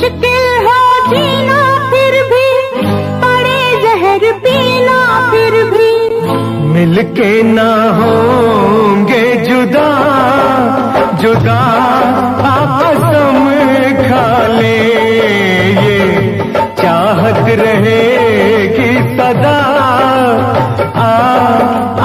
मुश्किल हो जीना फिर भी, पड़े जहर पीना फिर भी। मिलके ना होंगे जुदा जुदा आपसम खा ले ये। चाहत रहेगी सदा।